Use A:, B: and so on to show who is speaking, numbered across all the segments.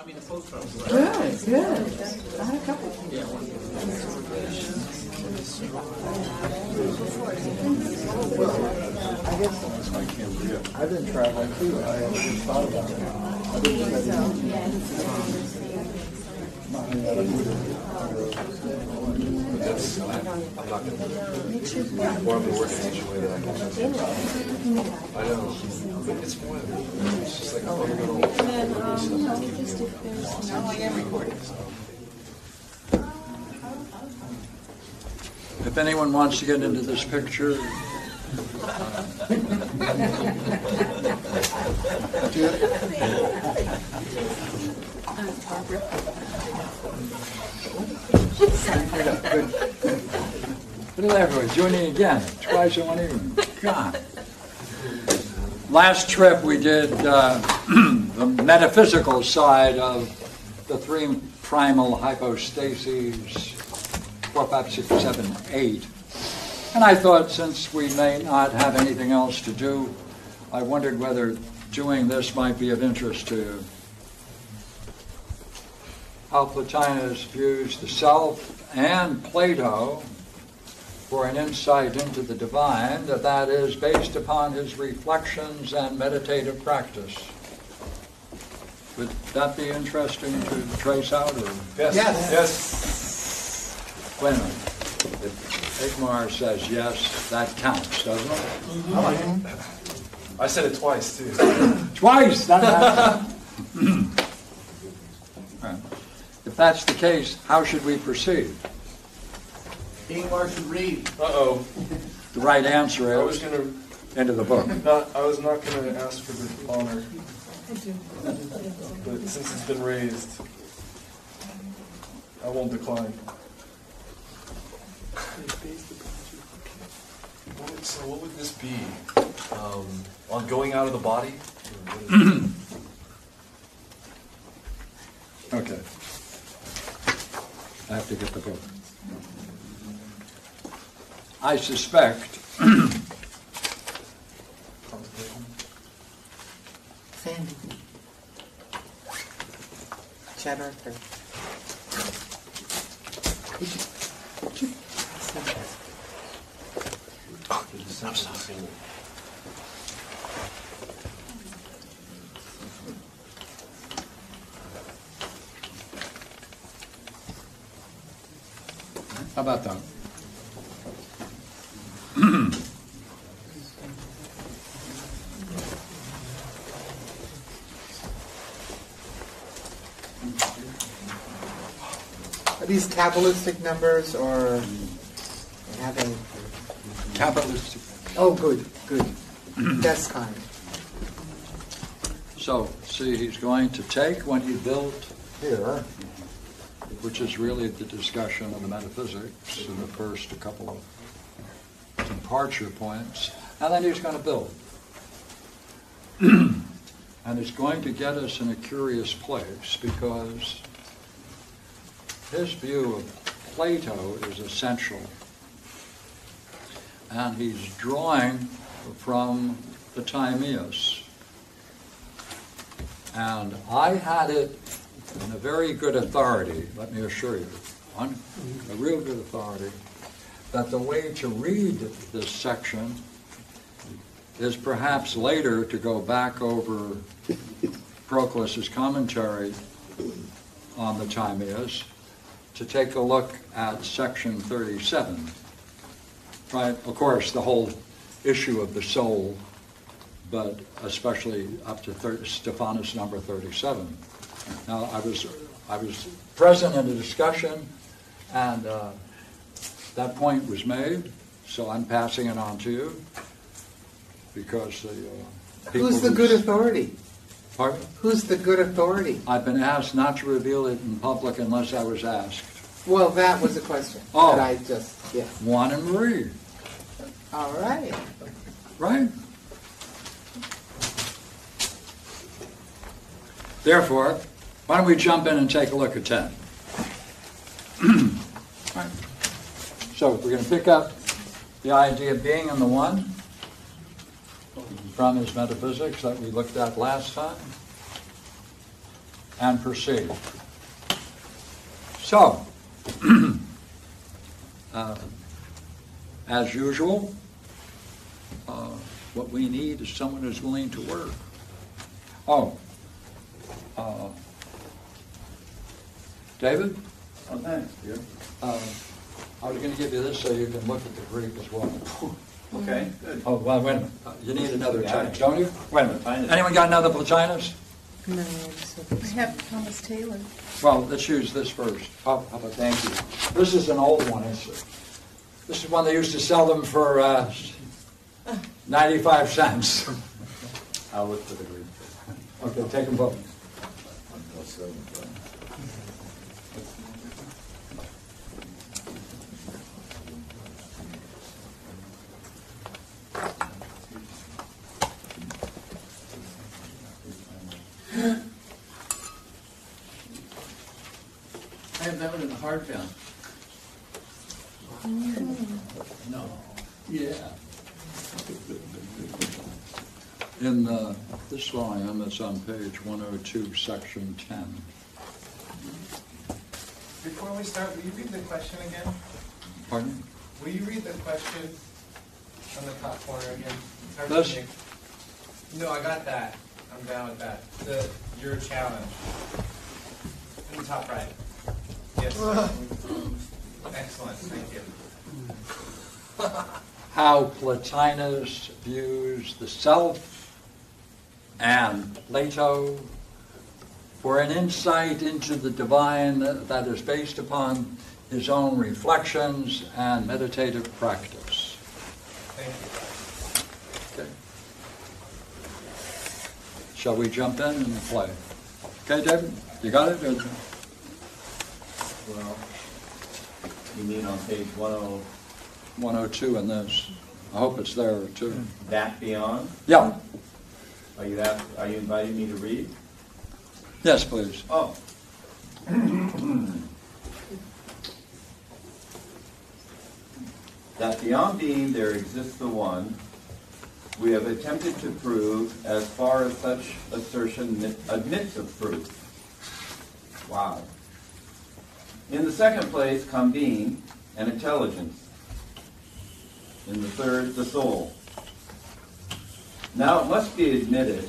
A: I mean, the photographs. right?
B: Good, good. I had a couple.
A: Yeah, one.
C: I've been traveling too, I haven't just thought about it. I didn't think I. Not that I would.
D: That's, I'm not gonna, more of the work in such way that I can. I know, but it's more, than- it's just like, oh, you're gonna.
E: If anyone wants to get into this picture, Look at everyone joining again, twice in one evening. God. Last trip, we did uh, the metaphysical side of the three primal hypostases, four, five, six, seven, eight. And I thought since we may not have anything else to do, I wondered whether doing this might be of interest to you. How Plotinus views the self and Plato for an insight into the divine, that that is based upon his reflections and meditative practice. Would that be interesting to trace out, or?
D: Yes,
B: Yes.
D: yes.
E: Wait a minute. If Ingmar says yes, that counts, doesn't it? Mm-hmm.
D: I like it. I said it twice, too.
E: Twice, that matters. Right. If that's the case, how should we proceed?
A: Ingmar should read.
D: Uh-oh,
E: The right answer
D: I was
E: is
D: gonna,
E: into the book.
D: not, I was not gonna ask for the honor. But since it's been raised, I won't decline. What would- So what would this be? Um, on going out of the body? Or what is it?
E: Okay. I to get the book. I suspect
B: Sandy. Chad Arthur.
D: I'm sorry.
E: How about that?
B: Are these Kabbalistic numbers or having?
E: Capitalistic.
B: Oh, good, good. That's kind.
E: So, see, he's going to take what he built here, which is really the discussion of the metaphysics in the first couple of departure points, and then he's going to build. and it's going to get us in a curious place because his view of Plato is essential. And he's drawing from the Timaeus. And I had it in a very good authority, let me assure you, on a real good authority, that the way to read this section is perhaps later to go back over Proclus's commentary on the Timaeus to take a look at section 37. Right, of course, the whole issue of the soul, but especially up to thir- Stephanus number 37. Now, I was, I was present in the discussion, and uh, that point was made, so I'm passing it on to you, because the uh, people...
B: Who's the good authority?
E: Pardon?
B: Who's the good authority?
E: I've been asked not to reveal it in public unless I was asked.
B: Well, that was a question
E: Oh.
B: that I just, yes.
E: Juan and Marie,
B: All right.
E: right? Therefore, why don't we jump in and take a look at 10? Right. So we're going to pick up the idea of being in the one from his metaphysics that we looked at last time. and proceed. So, uh, as usual, uh, what we need is someone who's willing to work. Oh, uh, David,
C: Oh, thanks, dear.
E: uh, I was going to give you this so you can look at the Greek as well.
C: Okay, good.
E: Oh, well, wait a minute. Uh, You need another
C: Got
E: don't you? Wait a minute. Anyone got another Plotinus?
B: No, so
F: I have Thomas Taylor.
E: Well, let's use this first. How about
C: Thank you.
E: This is an old one. It's, this is one they used to sell them for uh, 95 cents.
C: I'll look for the Greek.
E: Okay, take them both.
A: I have that one in the hardbound. No. Yeah.
E: In uh, this volume, it's on page 102, section 10.
G: Before we start, will you read the question again?
E: Pardon?
G: Will you read the question on the top corner again? It's hard to
E: This?
G: No, I got that. I'm down with that. The, your challenge. In the top right. Yes. Excellent, thank you.
E: How Plotinus views the self and Plato for an insight into the divine that is based upon his own reflections and meditative practice.
G: Thank you.
E: Okay. Shall we jump in and play? Okay, David, you got it?
C: Well, you mean on page one oh,
E: 102 in this. I hope it's there too.
C: that beyond?
E: Yeah,
C: Are you are you inviting me to read?
E: yes, please.
C: Oh. That beyond being there exists the one, we have attempted to prove as far as such assertion admits of proof. Wow. In the second place come being and intelligence. In the third, the soul. Now it must be admitted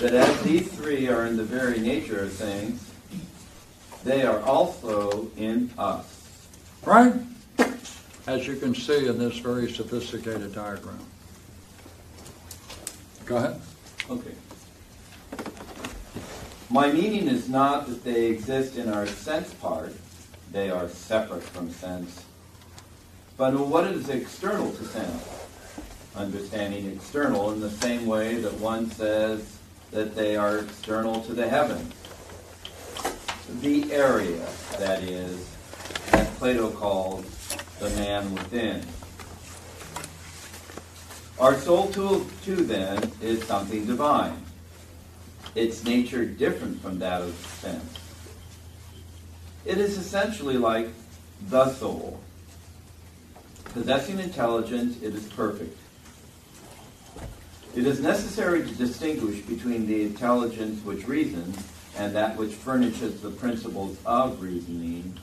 C: that as these three are in the very nature of things, they are also in us.
E: Right? As you can see in this very sophisticated diagram. Go ahead.
C: Okay. My meaning is not that they exist in our sense part, they are separate from sense, but what is external to sense. Understanding external in the same way that one says that they are external to the heavens. The area, that is, that Plato calls the man within. Our soul too, too then is something divine. Its nature different from that of sense. It is essentially like the soul. Possessing intelligence, it is perfect. It is necessary to distinguish between the intelligence which reasons and that which furnishes the principles of reasoning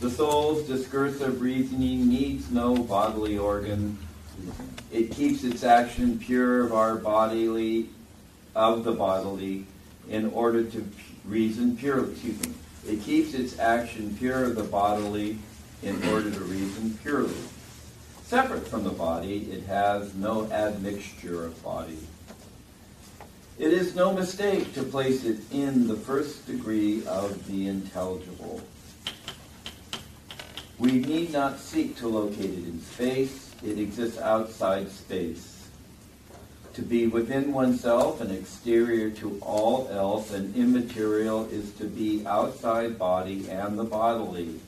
C: The soul's discursive reasoning needs no bodily organ. It keeps its action pure of our bodily, of the bodily, in order to reason purely. Excuse me. It keeps its action pure of the bodily in order to reason purely. Separate from the body, it has no admixture of body. It is no mistake to place it in the first degree of the intelligible. We need not seek to locate it in space, it exists outside space. To be within oneself and exterior to all else and immaterial is to be outside body and the bodily.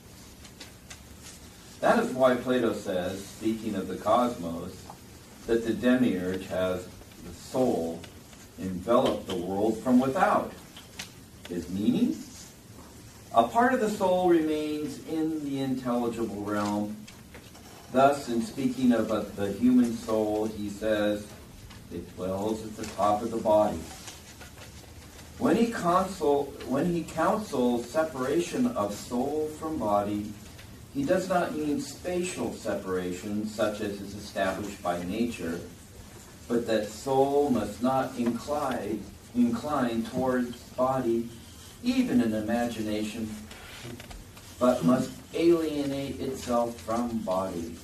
C: That is why Plato says, speaking of the cosmos, that the demiurge has the soul envelop the world from without. His meaning? A part of the soul remains in the intelligible realm. Thus, in speaking of uh, the human soul, he says, it dwells at the top of the body. When he counsel, when he counsels separation of soul from body, he does not mean spatial separation such as is established by nature, but that soul must not incline, incline towards body, even in imagination, but must alienate itself from body.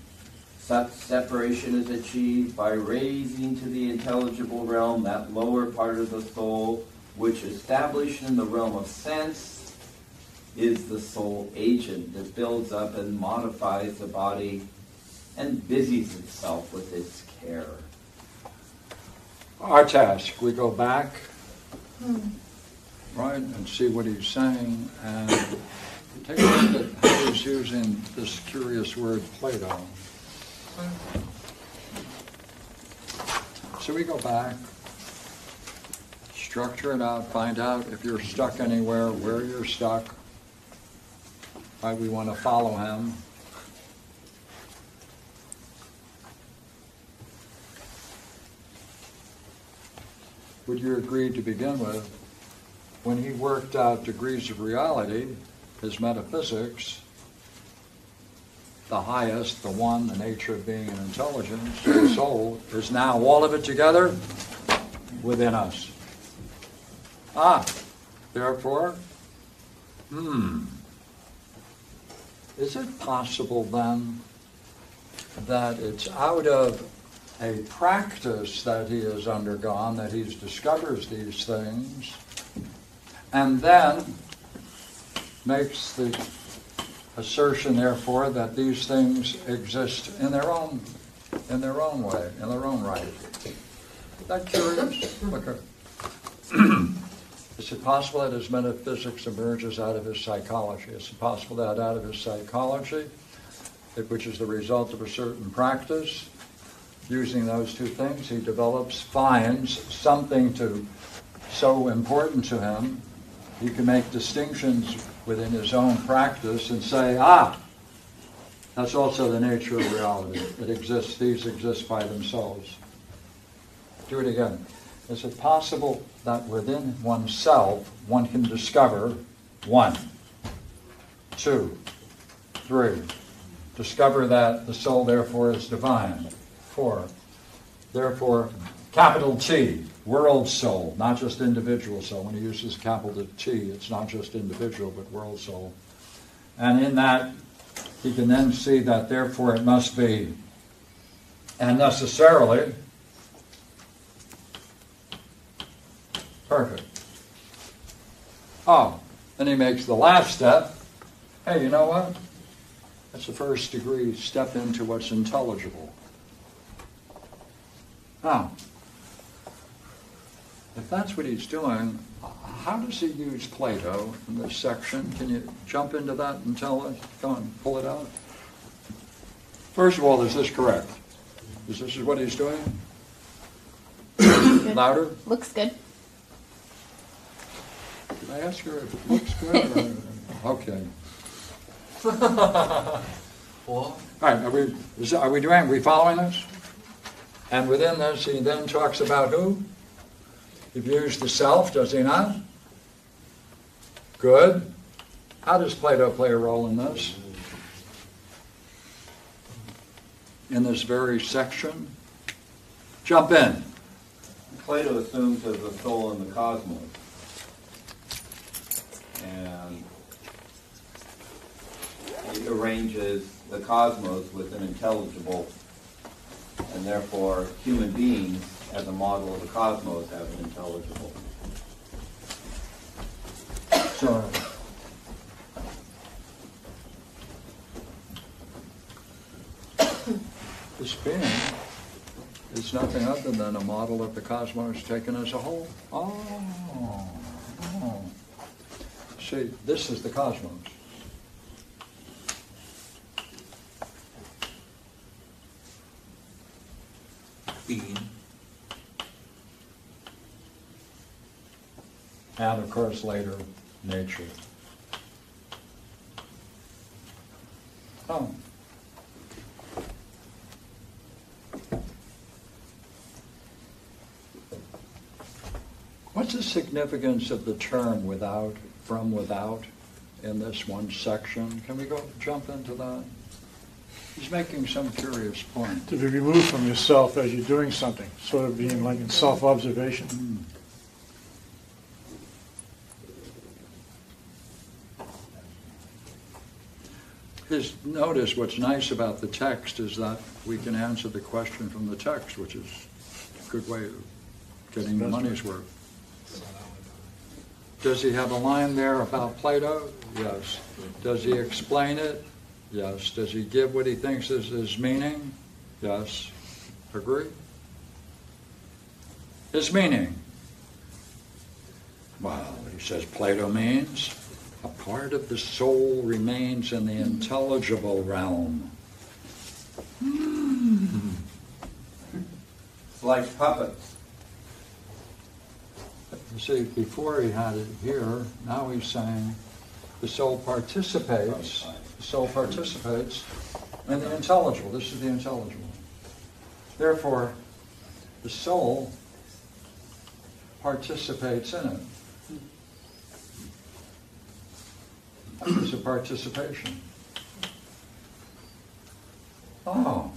C: Such separation is achieved by raising to the intelligible realm that lower part of the soul, which established in the realm of sense is the soul agent that builds up and modifies the body and busies itself with its care.
E: Our task, we go back, hmm. right, and see what he's saying, and take a look at how he's using this curious word Plato. So we go back, structure it out, find out if you're stuck anywhere, where you're stuck, why we want to follow him. Would you agree to begin with, when he worked out degrees of reality, his metaphysics, the highest, the one, the nature of being and intelligence, the soul, is now all of it together within us. Ah, therefore, hmm, is it possible then that it's out of a practice that he has undergone that he discovers these things and then makes the assertion therefore that these things exist in their own in their own way in their own right. Is that curious? Is it possible that his metaphysics emerges out of his psychology? Is it possible that out of his psychology which is the result of a certain practice using those two things he develops finds something to so important to him he can make distinctions within his own practice and say, ah, that's also the nature of reality. It exists, these exist by themselves. Do it again. Is it possible that within oneself one can discover one, two, three, discover that the soul therefore is divine, four, therefore capital T, world soul, not just individual soul. When he uses capital T, it's not just individual, but world soul. And in that, he can then see that therefore it must be, and necessarily, perfect. Oh, then he makes the last step. Hey, you know what? That's the first degree step into what's intelligible. Now, if that's what he's doing, how does he use Plato in this section? Can you jump into that and tell us? Come on, pull it out. First of all, is this correct? Is this what he's doing? Louder?
F: Looks good.
E: Did I ask her if it looks good? Or, okay. All right, are we, is, are we doing, are we following this? And within this, he then talks about who? He views the self, does he not? Good. How does Plato play a role in this? In this very section? Jump in.
C: Plato assumes there's a soul in the cosmos. And he arranges the cosmos with an intelligible, and therefore human beings as a model of the cosmos have an intelligible.
E: So, this being is nothing other than a model of the cosmos taken as a whole. Oh, oh. See, this is the cosmos.
A: Being.
E: And of course, later, nature. Oh. What's What's the significance of the term without, from without, in this one section? Can we go, jump into that? He's making some curious point.
F: To be removed from yourself as you're doing something, sort of being like in self-observation. Hmm.
E: His, notice what's nice about the text is that we can answer the question from the text, which is a good way of getting the money's worth. Does he have a line there about Plato? Yes. Does he explain it? Yes. Does he give what he thinks is his meaning? Yes. Agree? His meaning. Well, he says Plato means a part of the soul remains in the hmm. intelligible realm.
C: Hmm. Like puppets.
E: You see, before he had it here, now he's saying the soul participates, the soul participates in the intelligible. This is the intelligible. Therefore, the soul participates in it. A participation. Oh.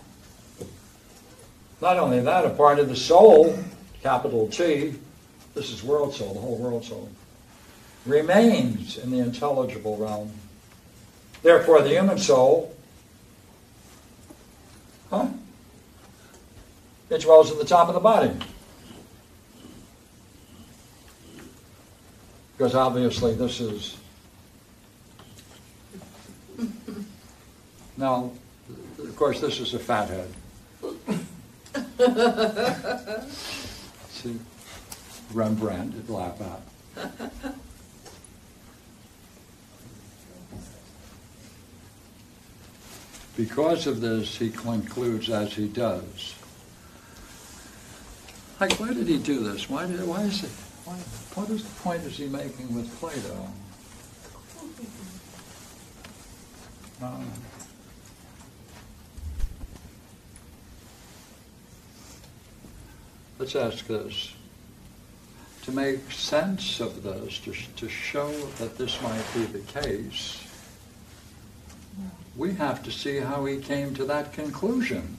E: Not only that, a part of the soul, capital T, this is world soul, the whole world soul, remains in the intelligible realm. Therefore, the human soul, huh? It dwells at the top of the body. Because obviously this is. Now, of course, this is a fathead. See, Rembrandt did laugh at. Because of this, he concludes as he does. Like, why did he do this? Why did? Why is it? Why, what is the point is he making with Plato? Uh, let's ask this. To make sense of this, to, to show that this might be the case, we have to see how he came to that conclusion.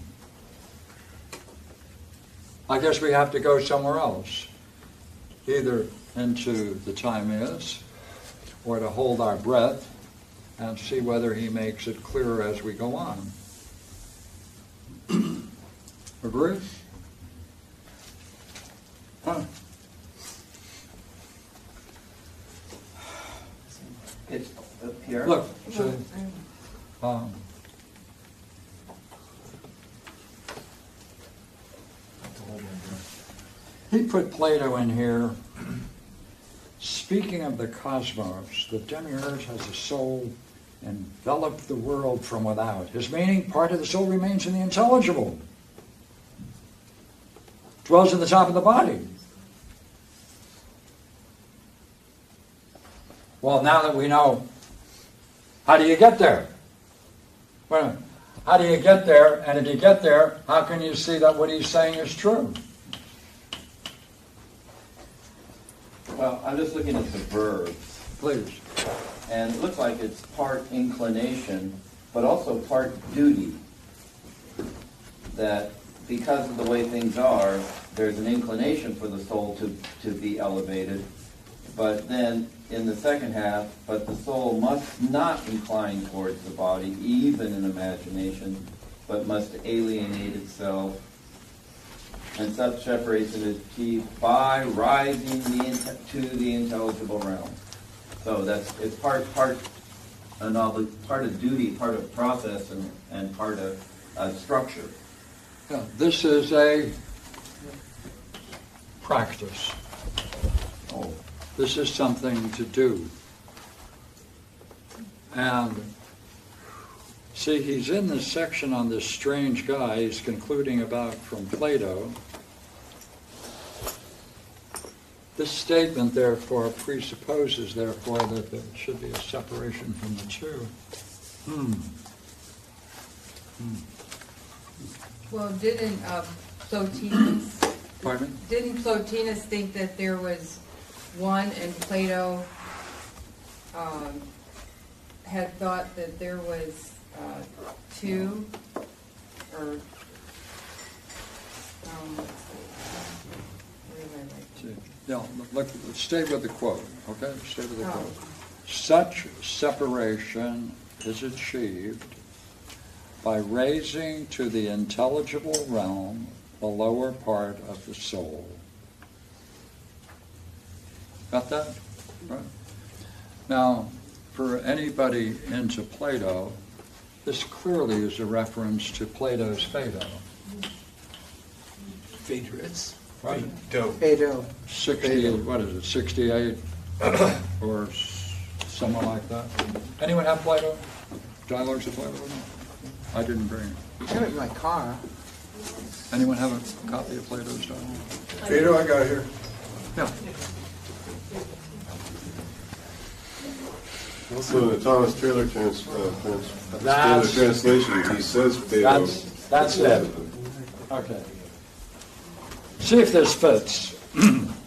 E: I guess we have to go somewhere else, either into the Timaeus, or to hold our breath and see whether he makes it clearer as we go on. Agree? Huh?
C: It's up here.
E: Look, see, um, he put Plato in here. Speaking of the cosmos, the demiurge has a soul enveloped the world from without. His meaning, part of the soul remains in the intelligible. Dwells in the top of the body. Well, now that we know, how do you get there? Well, how do you get there? And if you get there, how can you see that what he's saying is true?
C: Well, I'm just looking at the verbs,
E: Please.
C: and it looks like it's part inclination, but also part duty. That because of the way things are, there's an inclination for the soul to, to be elevated. But then in the second half, but the soul must not incline towards the body, even in imagination, but must alienate itself and such separation is achieved by rising the, to the intelligible realm. So that's it's part part an obli- part of duty, part of process, and, and part of uh, structure.
E: Yeah, this is a practice.
C: Oh,
E: This is something to do. And see, he's in this section on this strange guy. He's concluding about from Plato. This statement, therefore, presupposes, therefore, that there should be a separation from the two. Hmm.
H: Well, didn't uh, Plotinus,
E: Pardon me?
H: didn't Plotinus think that there was one, and Plato um, had thought that there was uh, two, or, um, let's see. Where did I write?
E: See, Yeah, look, stay with the quote, okay? Stay with the
H: Oh.
E: quote. Such separation is achieved by raising to the intelligible realm the lower part of the soul. Got that? Right. Now, for anybody into Plato, this clearly is a reference to Plato's Phaedo.
D: Phaedrus.
E: Right.
D: Dope.
B: Phaedo.
E: 60, what is it, 68, or s- somewhere like that? Anyone have Plato? Dialogues of Plato? I didn't bring it.
B: I have it in my car.
E: Anyone have a copy of Plato's dialogue?
D: Phaedo, I got it here.
E: Yeah.
I: Also, in the Thomas Taylor trans, uh, trans, Taylor
E: That's-
I: translation, he says Phaedo.
E: That's, that's it. Okay. See if this fits.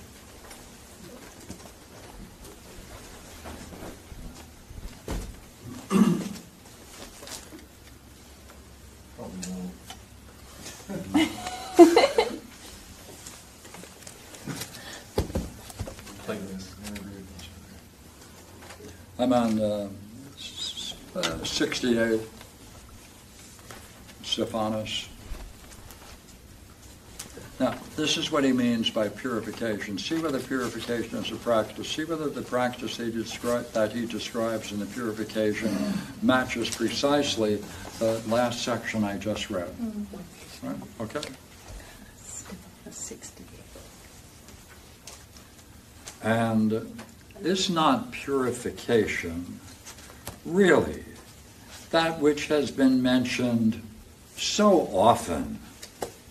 E: I'm on uh, uh, 68, Stephanus. Now, this is what he means by purification. See whether purification is a practice. See whether the practice he descri- that he describes in the purification matches precisely the last section I just read. Right? Okay? 68. And is not purification really that which has been mentioned so often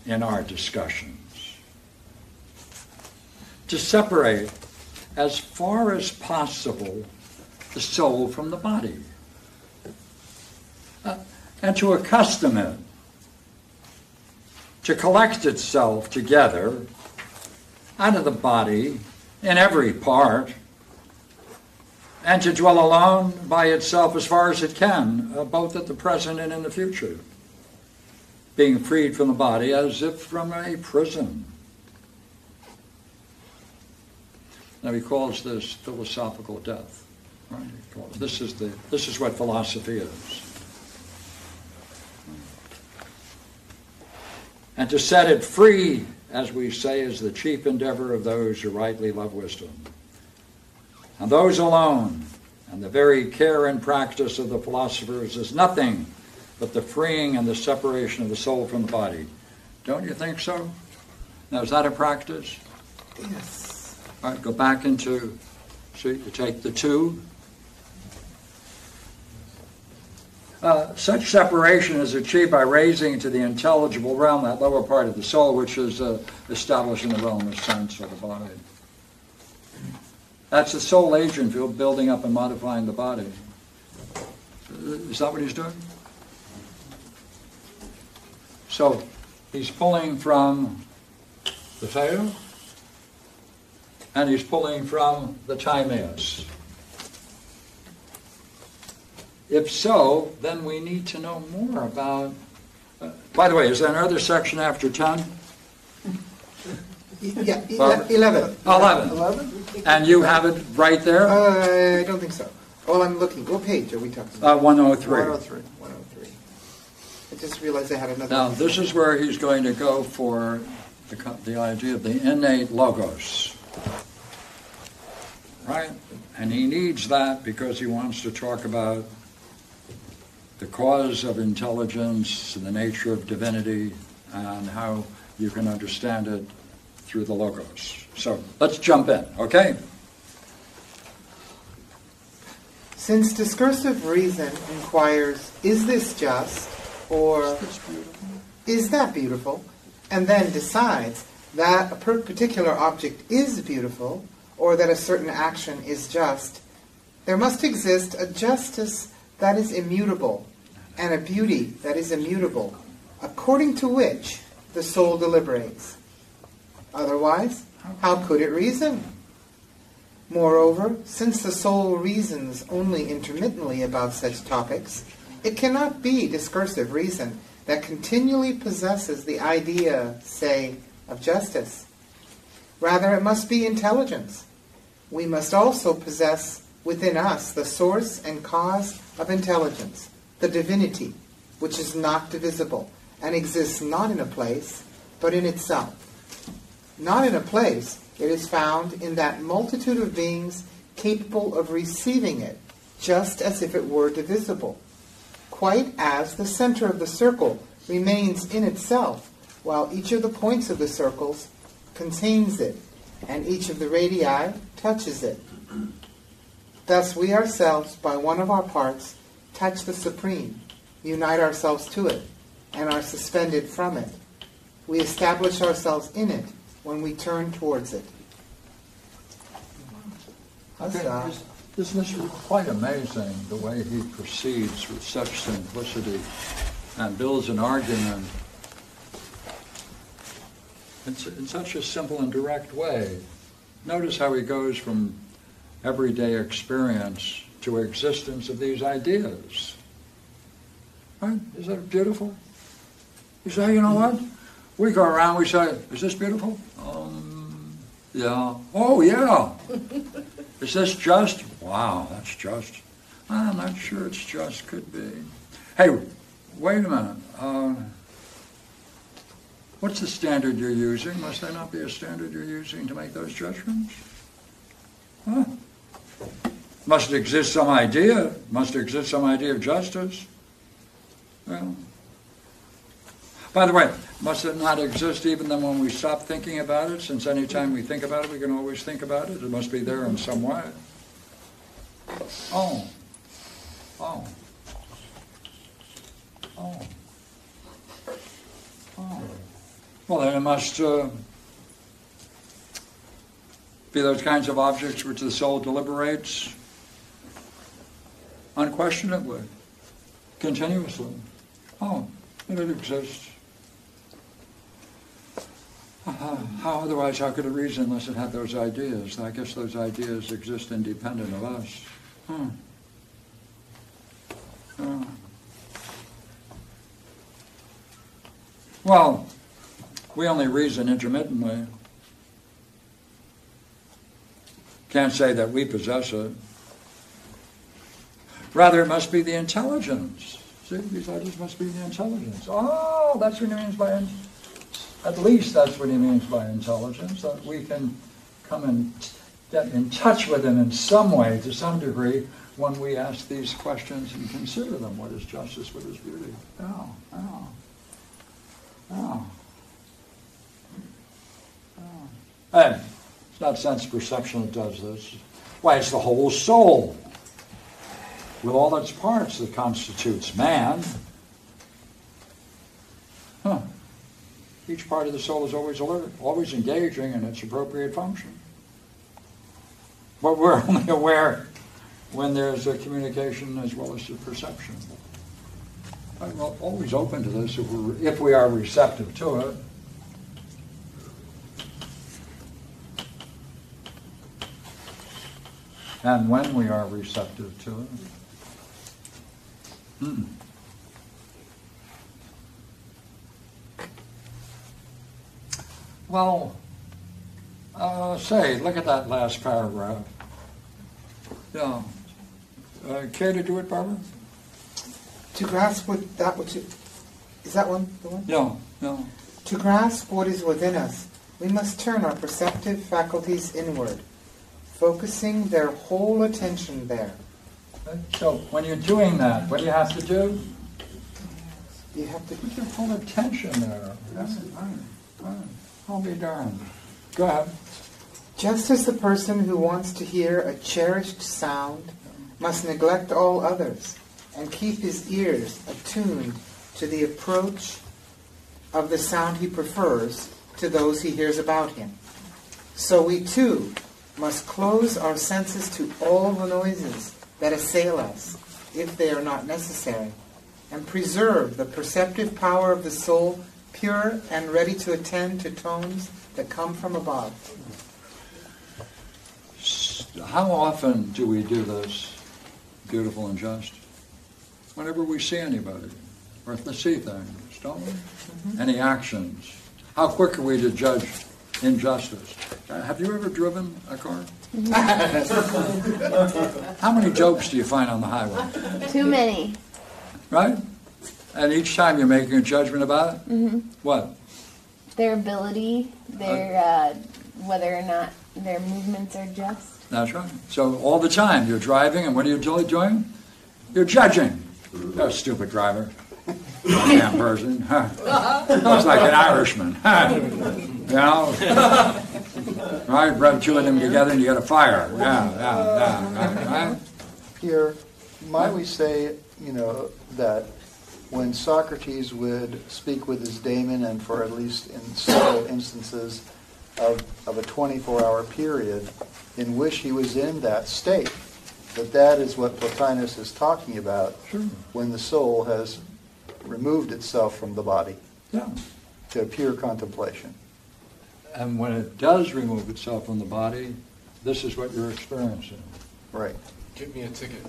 E: in our discussions? To separate as far as possible the soul from the body. Uh, and to accustom it to collect itself together out of the body in every part and to dwell alone by itself as far as it can, uh, both at the present and in the future, being freed from the body as if from a prison. Now he calls this philosophical death. Right? This is the this is what philosophy is. And to set it free, as we say, is the chief endeavor of those who rightly love wisdom. And those alone, and the very care and practice of the philosophers is nothing but the freeing and the separation of the soul from the body. Don't you think so? Now, is that a practice?
B: Yes.
E: All right, go back into, see, you take the two. Uh, such separation is achieved by raising to the intelligible realm that lower part of the soul, which is uh, established in the realm of sense or the body. That's the soul agent field building up and modifying the body. Is that what he's doing? So he's pulling from the Phaedo, and he's pulling from the Timaeus. If so, then we need to know more about. Uh, by the way, is there another section after 10?
B: Yeah,
E: Barbara?
B: 11.
E: 11.
B: 11?
E: And you have it right there?
B: Uh, I don't think so. Well, I'm looking. What page are we talking about?
E: Uh, 103.
B: 103. 103. I just realized I had another.
E: Now, this is where he's going to go for the, the idea of the innate logos. Right? And he needs that because he wants to talk about the cause of intelligence and the nature of divinity and how you can understand it through the logos. So let's jump in, okay?
B: Since discursive reason inquires, is this just, or is that beautiful, and then decides that a particular object is beautiful, or that a certain action is just, there must exist a justice that is immutable, and a beauty that is immutable, according to which the soul deliberates. Otherwise, how could it reason? Moreover, since the soul reasons only intermittently about such topics, it cannot be discursive reason that continually possesses the idea, say, of justice. Rather, it must be intelligence. We must also possess within us the source and cause of intelligence, the divinity, which is not divisible and exists not in a place, but in itself. Not in a place, it is found in that multitude of beings capable of receiving it, just as if it were divisible, quite as the center of the circle remains in itself, while each of the points of the circles contains it, and each of the radii touches it. Thus we ourselves, by one of our parts, touch the Supreme, unite ourselves to it, and are suspended from it. We establish ourselves in it when we turn towards it.
E: Okay, Isn't this quite amazing, the way he proceeds with such simplicity and builds an argument in, in such a simple and direct way? Notice how he goes from everyday experience to existence of these ideas. Right? Is that beautiful? You say, you know what? We go around, we say, is this beautiful? Um, yeah. Oh, yeah. Is this just? Wow, that's just. I'm not sure it's just. Could be. Hey, wait a minute. Uh, what's the standard you're using? Must there not be a standard you're using to make those judgments? Huh? Must exist some idea. Must exist some idea of justice. Well, by the way, must it not exist even then when we stop thinking about it? Since any time we think about it, we can always think about it. It must be there in some way. Oh. Oh. Oh. Oh. Well, then it must uh, be those kinds of objects which the soul deliberates unquestionably, continuously. Oh, it exists. Uh, how otherwise, how could it reason unless it had those ideas? I guess those ideas exist independent of us. Hmm. Uh. Well, we only reason intermittently. Can't say that we possess it. Rather, it must be the intelligence. See, these ideas must be the intelligence. Oh, that's what he means by, in- at least that's what he means by intelligence, that we can come and get in touch with him in some way, to some degree, when we ask these questions and consider them. What is justice? What is beauty? Oh, oh, oh. oh. Hey, it's not sense perception that does this. Why, it's the whole soul with all its parts that constitutes man. Huh. Each part of the soul is always alert, always engaging in its appropriate function. But we're only aware when there's a communication as well as a perception. I'm always open to this if, we're, if we are receptive to it. And when we are receptive to it. Hmm. Well, uh, say, look at that last paragraph. Yeah. Uh, care to do it, Barbara?
B: To grasp what that which is, is that one the one?
E: No, no.
B: To grasp what is within us, we must turn our perceptive faculties inward, focusing their whole attention there.
E: So when you're doing that, what do you have to do?
B: You have to
E: Put your full attention there. That's fine. Fine. I'll be darned. Go ahead.
B: Just as the person who wants to hear a cherished sound must neglect all others and keep his ears attuned to the approach of the sound he prefers to those he hears about him, so we too must close our senses to all the noises that assail us, if they are not necessary, and preserve the perceptive power of the soul pure and ready to attend to tones that come from above.
E: How often do we do this, beautiful and just? Whenever we see anybody, or see things, don't we? Any actions. How quick are we to judge injustice? Uh, Have you ever driven a car? How many jokes do you find on the highway?
H: Too many.
E: Right? And each time you're making a judgment about it?
H: hmm
E: What?
H: Their ability, their uh, whether or not their movements are just.
E: That's right. So all the time you're driving, and what are you do- doing? You're judging. You're a stupid driver. Damn person. Huh. Looks like an Irishman. Huh. You know? Right? Rub two of them together and you get a fire. Yeah, yeah, yeah. Right?
J: Here, might we say, you know, that when Socrates would speak with his daemon, and for at least in several instances of, of a 24-hour period in which he was in that state, that that is what Plotinus is talking about
E: Sure.
J: when the soul has removed itself from the body
E: Yeah.
J: to pure contemplation.
E: And when it does remove itself from the body, this is what you're experiencing.
J: Right.
D: Give me a ticket.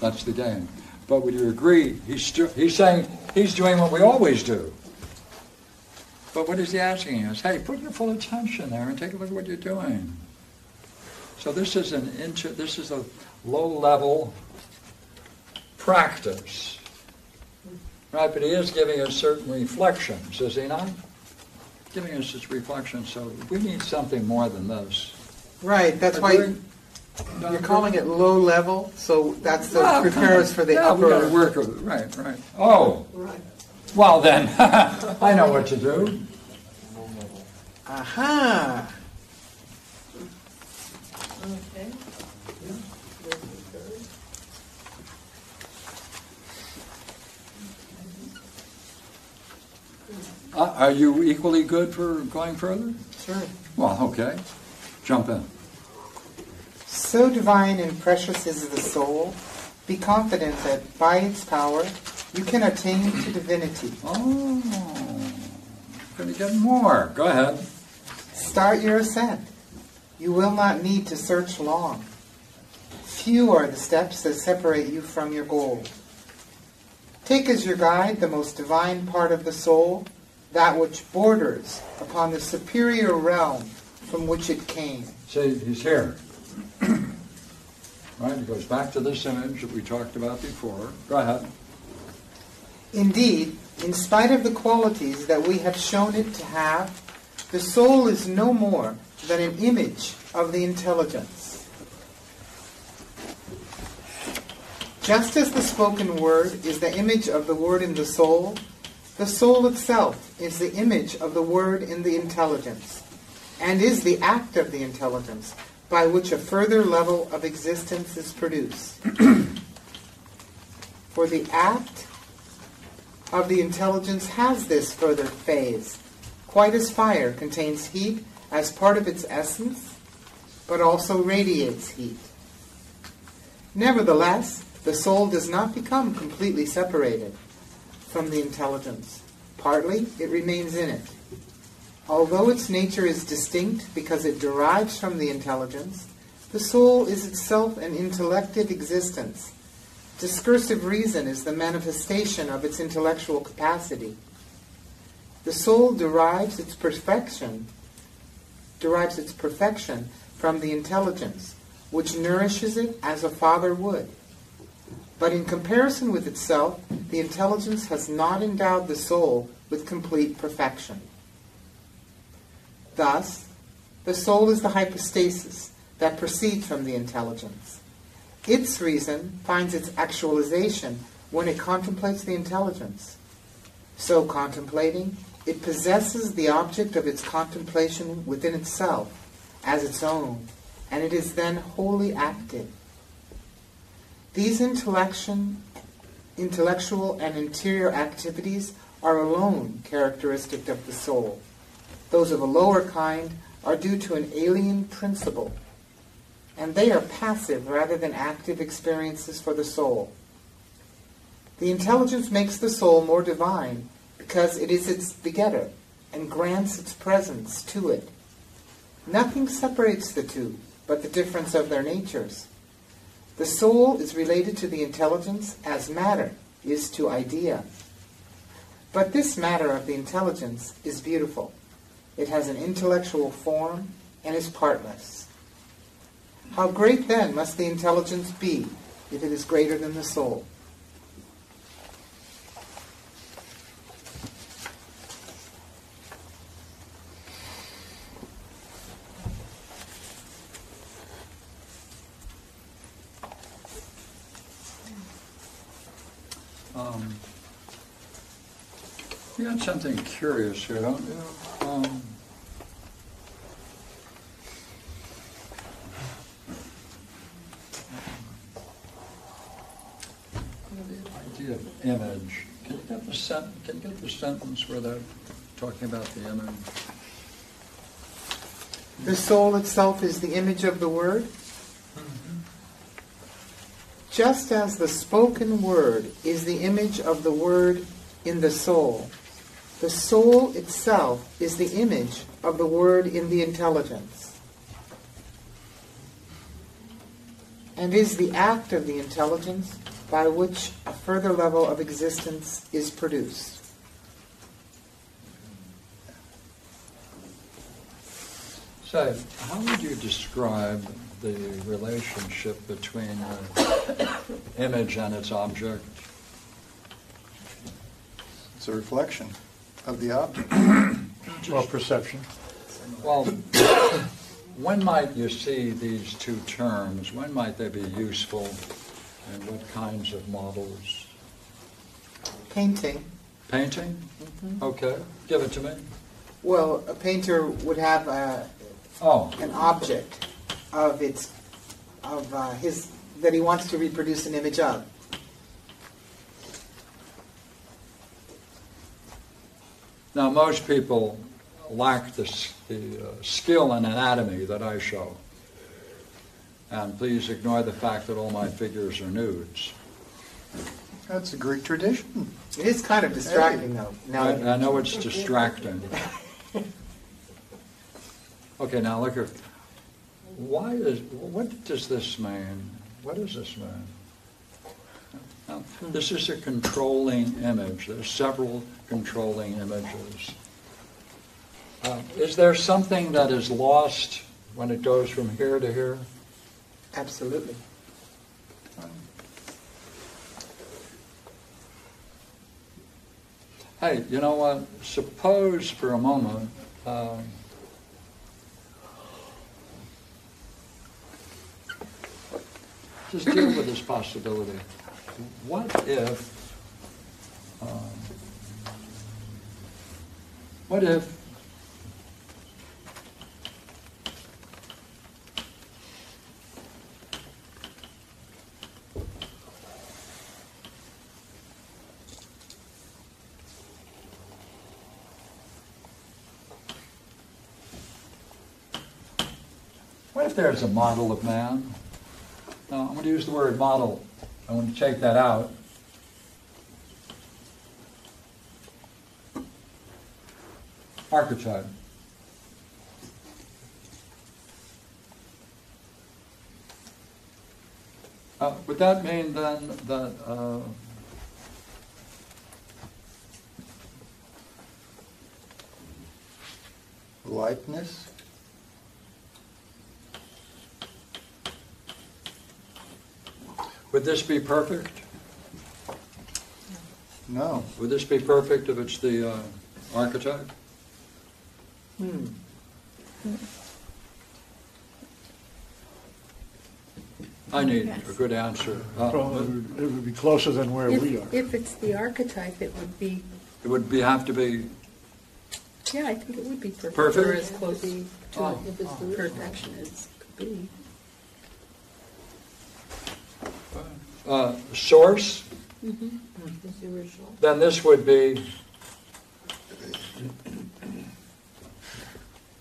E: That's the game. But would you agree? He's, he's saying he's doing what we always do. But what is he asking us? Hey, put your full attention there and take a look at what you're doing. So this is an inter, this is a low-level practice, right? But he is giving us certain reflections, is he not? Giving us his reflections. So we need something more than this.
B: Right, that's why? You're calling it low level, so that's to
E: Yeah,
B: prepare us for the
E: yeah, we gotta
B: upper.
E: work with it, right, right. Oh, Right. well then, I know what to do.
B: Aha!
E: Uh, Are you equally good for going further?
B: Sure.
E: Well, okay, jump in.
B: So divine and precious is the soul, be confident that by its power you can attain to divinity.
E: Oh, gonna get more. Go ahead.
B: Start your ascent. You will not need to search long. Few are the steps that separate you from your goal. Take as your guide the most divine part of the soul, that which borders upon the superior realm from which it came.
E: See, he's here. Right, he goes back to this image that we talked about before. Go ahead.
B: Indeed, in spite of the qualities that we have shown it to have, the soul is no more than an image of the intelligence. Just as the spoken word is the image of the word in the soul, the soul itself is the image of the word in the intelligence, and is the act of the intelligence by which a further level of existence is produced. For the act of the intelligence has this further phase, quite as fire contains heat as part of its essence, but also radiates heat. Nevertheless, the soul does not become completely separated from the intelligence. Partly, it remains in it. Although its nature is distinct because it derives from the intelligence, the soul is itself an intellective existence. Discursive reason is the manifestation of its intellectual capacity. The soul derives its perfection, derives its perfection from the intelligence, which nourishes it as a father would. But in comparison with itself, the intelligence has not endowed the soul with complete perfection. Thus, the soul is the hypostasis that proceeds from the intelligence. Its reason finds its actualization when it contemplates the intelligence. So contemplating, it possesses the object of its contemplation within itself as its own, and it is then wholly active. These intellection, intellectual and interior activities are alone characteristic of the soul. Those of a lower kind are due to an alien principle, and they are passive rather than active experiences for the soul. The intelligence makes the soul more divine because it is its begetter and grants its presence to it. Nothing separates the two, but the difference of their natures. The soul is related to the intelligence as matter is to idea. But this matter of the intelligence is beautiful. It has an intellectual form and is partless. How great then must the intelligence be if it is greater than the soul?
E: Um, You got something curious here, don't you? Um, The idea of image, can you get the sen, can you get the sentence where they're talking about the image?
B: The soul itself is the image of the word. Just as the spoken word is the image of the word in the soul, the soul itself is the image of the word in the intelligence, and is the act of the intelligence by which a further level of existence is produced.
E: So, how would you describe the relationship between the image and its object?
J: It's a reflection of the object.
F: Well, perception.
E: Well, when might you see these two terms? When might they be useful? And what kinds of models?
B: Painting.
E: Painting? Okay, give it to me.
B: Well, a painter would have a,
E: Oh,
B: an object of its of uh, his that he wants to reproduce an image of.
E: Now most people lack the, the uh, skill in anatomy that I show. And please ignore the fact that all my figures are nudes.
J: That's a Greek tradition.
B: It is kind of distracting, though. Now,
E: I, I know it's distracting. Okay, now look at, why is, what does this mean? What does this mean? Now, this is a controlling image. There's several controlling images. Uh, is there something that is lost when it goes from here to here?
B: absolutely.
E: Hey, you know what? Suppose for a moment, um, just deal with this possibility. What if, um, what if What if there's a model of man? Now, I'm going to use the word model. I want to take that out. Archetype. Uh, would that mean then that uh,
J: Likeness?
E: would this be perfect?
J: No.
E: Would this be perfect if it's the uh, archetype?
B: Hmm.
E: I need a good answer. Uh,
F: Well, it would be closer than where we are.
K: If, if it's the archetype, it would be,
E: It would be, have to be,
K: yeah, I think it would be perfect.
E: Perfect?
K: Or as close to
E: Oh.
K: perfection as could be.
E: uh, source,
K: It's the
E: then this would be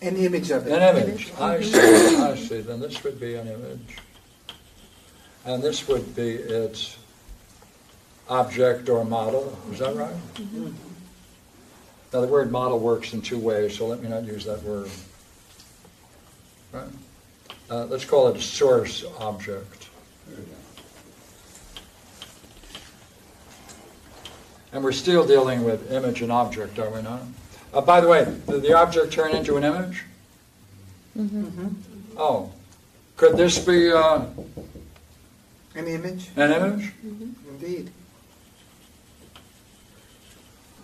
B: An image of it.
E: an image. I see, I see, then this would be an image. And this would be its object or model, is that right? Now, the word model works in two ways, so let me not use that word. Right? uh, let's call it a source object. And we're still dealing with image and object, are we not? Uh, by the way, did the object turn into an image? Oh, could this be uh,
B: An image?
E: an image?
B: Indeed.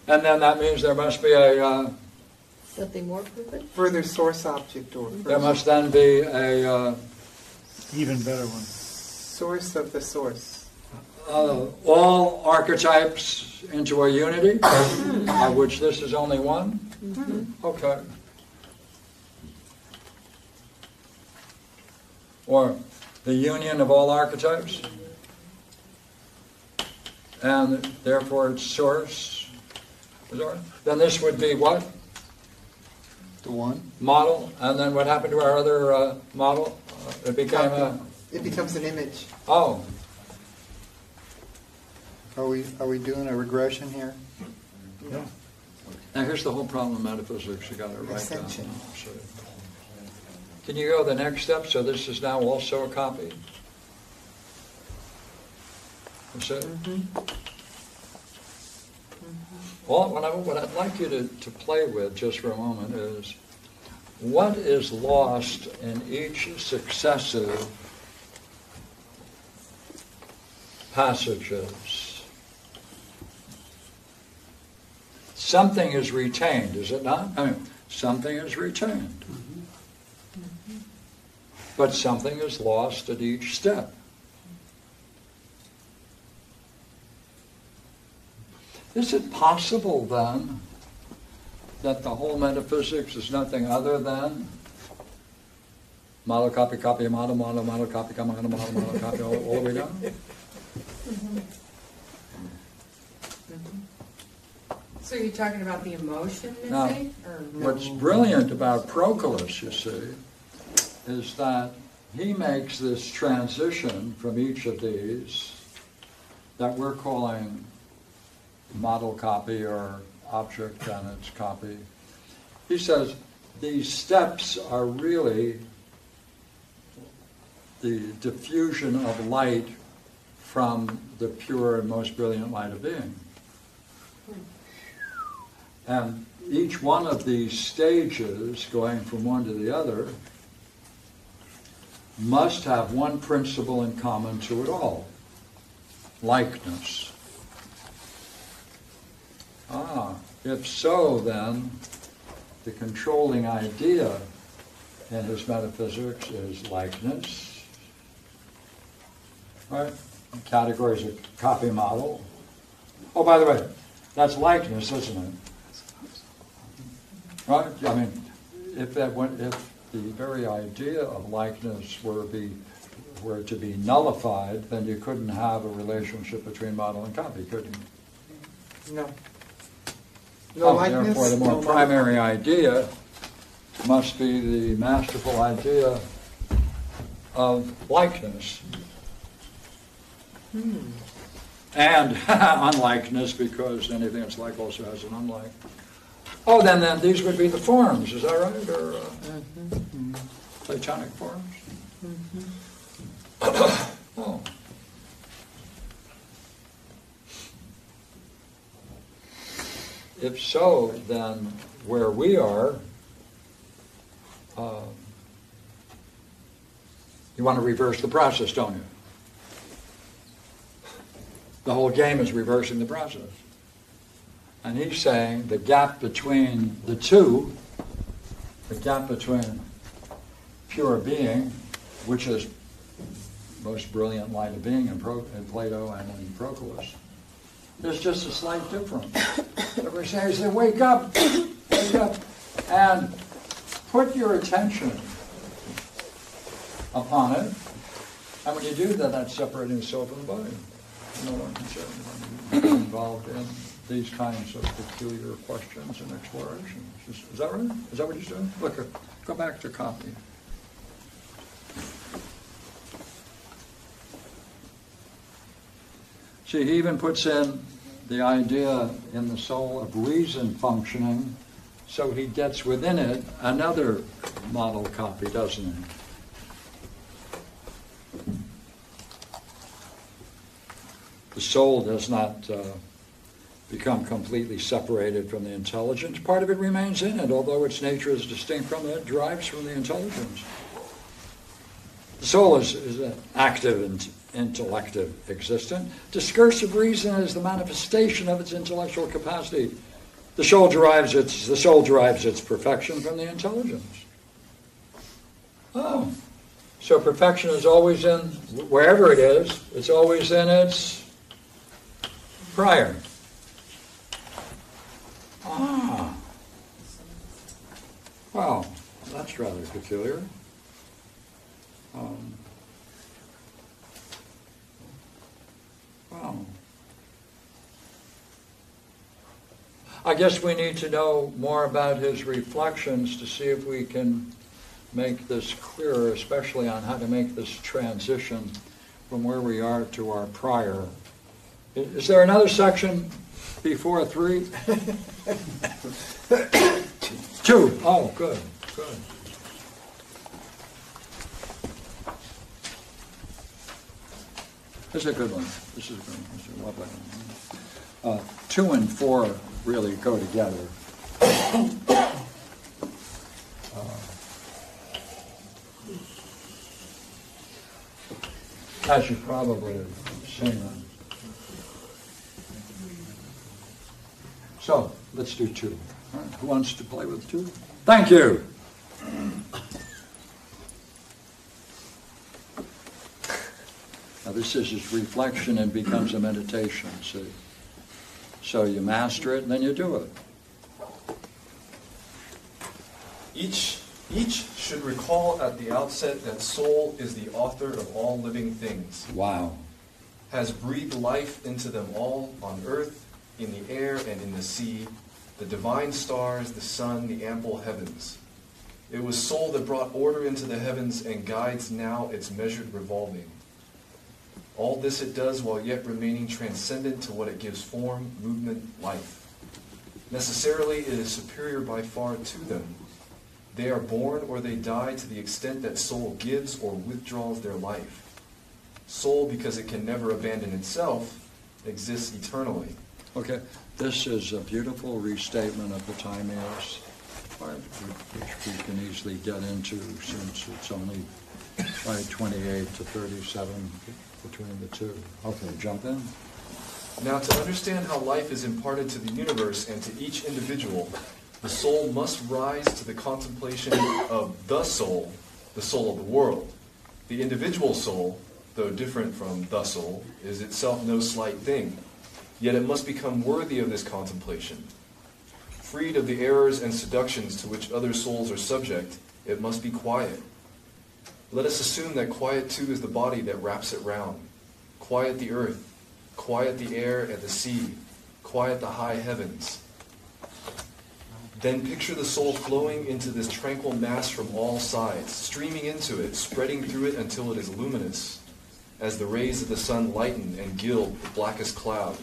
E: And then that means there must be a, uh,
K: Something more perfect?
B: Further source object or
E: there must then be a, uh,
F: Even better one.
B: source of the source.
E: uh, all archetypes into a unity, of which this is only one? Okay. Or the union of all archetypes? And therefore its source? Then this would be what?
J: The one?
E: Model, and then what happened to our other uh, model? Uh, It became a,
B: It becomes an image.
E: oh,
J: Are we, are we doing a regression here?
E: Now, here's the whole problem of metaphysics, you got it right uh, down.
B: Ascension.
E: So- Can you go the next step, so this is now also a copy? That's it? Mm-hmm. Mm-hmm. Well, what I, what I'd like you to, to play with just for a moment is, what is lost in each successive passages? Something is retained, is it not? I mean, something is retained. But something is lost at each step. Is it possible then that the whole metaphysics is nothing other than model, copy, copy, model, model, model, copy, copy, model, model, model, copy, all, all the way down? Mm-hmm.
L: So you're talking about the emotion
E: No.
L: missing? Or
E: What's brilliant about Proclus, you see, is that he makes this transition from each of these that we're calling model copy or object and its copy. He says these steps are really the diffusion of light from the pure and most brilliant light of being. And each one of these stages, going from one to the other, must have one principle in common to it all likeness. Ah, if so, then the controlling idea in his metaphysics is likeness. Right? Categories of copy model. Oh, by the way, that's likeness, isn't it? Right? I mean, if that went, if the very idea of likeness were be were to be nullified, then you couldn't have a relationship between model and copy, could you?
B: No. No
E: Oh,
B: likeness.
E: Therefore, the more
B: no
E: primary idea must be the masterful idea of likeness.
B: Hmm.
E: And unlikeness, because anything that's like also has an unlike. Oh, then, then these would be the forms, is that right? Or uh,
B: Mm-hmm.
E: Platonic forms? Oh. If so, then where we are, uh, you want to reverse the process, don't you? The whole game is reversing the process. And he's saying the gap between the two, the gap between pure being, which is most brilliant light of being in, Pro, in Plato and in Proclus, there's just a slight difference. We're saying, say, wake up, wake up, and put your attention upon it. And when you do that, that's separating the soul from the body. No one can involved in these kinds of peculiar questions and explorations. Is, is that right? Is that what he's doing? Look, uh, go back to copy. See, he even puts in the idea in the soul of reason functioning, so he gets within it another model copy, doesn't he? The soul does not uh, become completely separated from the intelligence. Part of it remains in it, although its nature is distinct from it, derives from the intelligence. The soul is, is an active and intellective existence. Discursive reason is the manifestation of its intellectual capacity. The soul derives its, the soul derives its perfection from the intelligence. Oh. So perfection is always in, wherever it is, it's always in its prior. Ah. Wow, that's rather peculiar. Um. I guess we need to know more about his reflections to see if we can make this clearer, especially on how to make this transition from where we are to our prior. Is there another section before three? Two. Oh, good, good. This is a good one. This is a good one. This is a lovely one. Uh, Two and four really go together. Uh, As you probably have seen. So, let's do two. All right, Who wants to play with two? Thank you. Now, this is his reflection and becomes a meditation, see? So you master it, and then you do it.
D: Each, each should recall at the outset that soul is the author of all living things,
E: Wow.
D: has breathed life into them all on earth, in the air, and in the sea, the divine stars, the sun, the ample heavens. It was soul that brought order into the heavens and guides now its measured revolving. All this it does while yet remaining transcendent to what it gives form, movement, life. Necessarily, it is superior by far to them. They are born or they die to the extent that soul gives or withdraws their life. Soul, because it can never abandon itself, exists eternally.
E: Okay, this is a beautiful restatement of the Timaeus, uh, which we can easily get into since it's only by 28 to 37 between the two. Okay, jump in.
D: Now, to understand how life is imparted to the universe and to each individual, the soul must rise to the contemplation of the soul, the soul of the world. The individual soul, though different from the soul, is itself no slight thing. Yet it must become worthy of this contemplation. Freed of the errors and seductions to which other souls are subject, it must be quiet. Let us assume that quiet too is the body that wraps it round. Quiet the earth, quiet the air and the sea, quiet the high heavens. Then picture the soul flowing into this tranquil mass from all sides, streaming into it, spreading through it until it is luminous, as the rays of the sun lighten and gild the blackest cloud.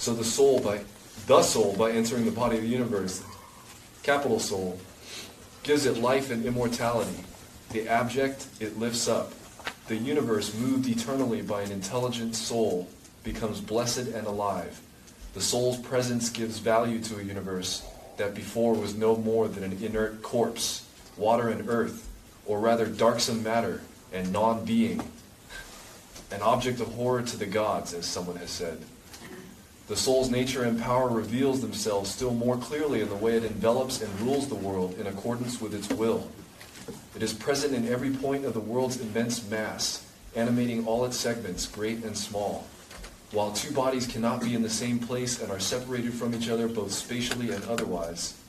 D: So the soul, by the soul, by entering the body of the universe, capital soul, gives it life and immortality. The abject it lifts up. The universe, moved eternally by an intelligent soul, becomes blessed and alive. The soul's presence gives value to a universe that before was no more than an inert corpse, water and earth, or rather darksome matter and non being. An object of horror to the gods, as someone has said. The soul's nature and power reveals themselves still more clearly in the way it envelops and rules the world in accordance with its will. It is present in every point of the world's immense mass, animating all its segments, great and small. While two bodies cannot be in the same place and are separated from each other both spatially and otherwise,